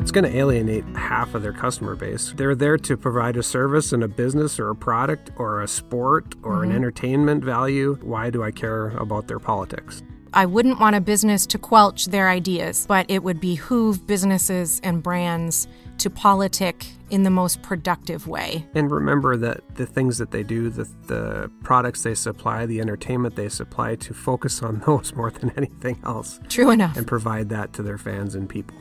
it's going to alienate half of their customer base. They're there to provide a service and a business or a product or a sport or mm-hmm. an entertainment value. Why do I care about their politics? I wouldn't want a business to quelch their ideas, but it would behoove businesses and brands to politick in the most productive way. And remember that the things that they do, the, the products they supply, the entertainment they supply, to focus on those more than anything else. True enough. And provide that to their fans and people.